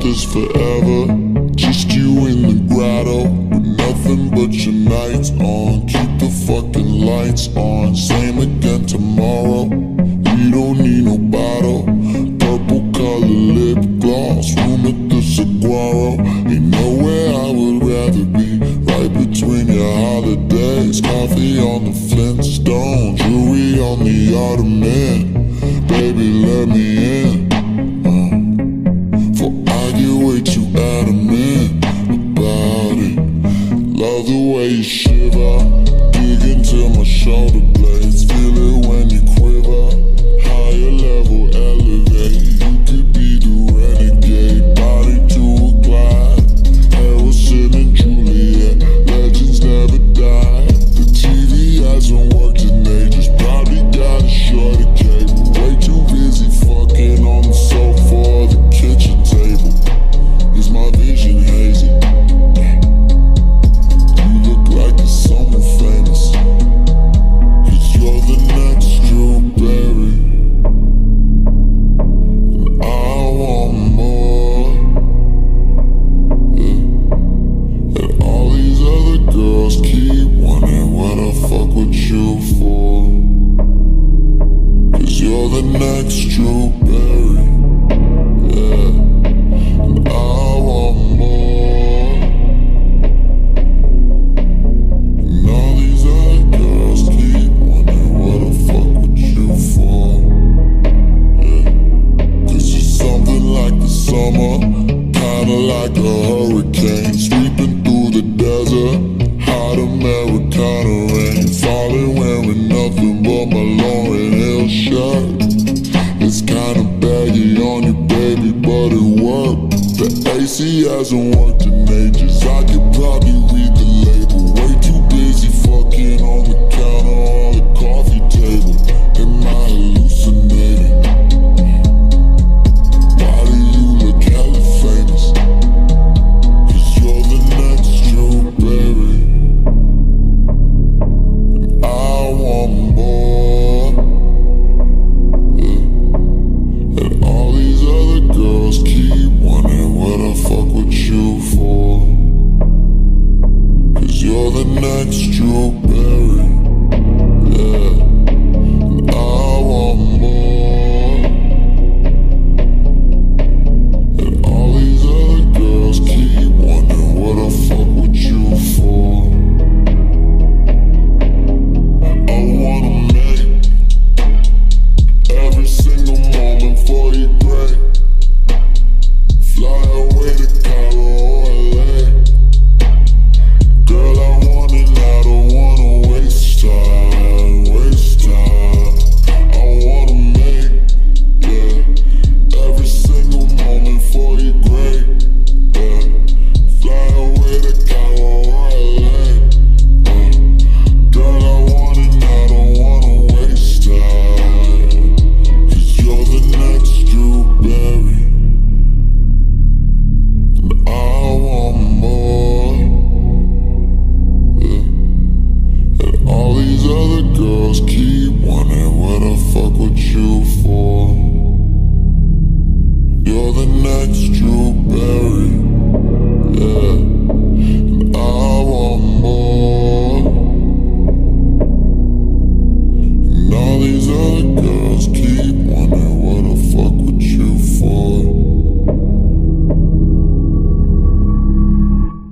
this forever. Just you in the grotto With nothing but your Nikes on. Keep the fucking lights on. Same again tomorrow. We don't need no bottle. Purple color lip gloss. Room at the saguaro. Ain't nowhere I would rather be. Right between your holidays. Coffee on the Flintstones. Jewelry on the ottoman. Baby, let me the way you shiver, dig into my shoulder. kinda like a hurricane Sweeping through the desert. Hot Americana rain Falling wearing nothing but my long and hill shirt. It's kinda baggy on you, baby, but it worked. The AC hasn't worked in ages. I could probably read the label. Way too busy fucking on the counter. the next strawberry.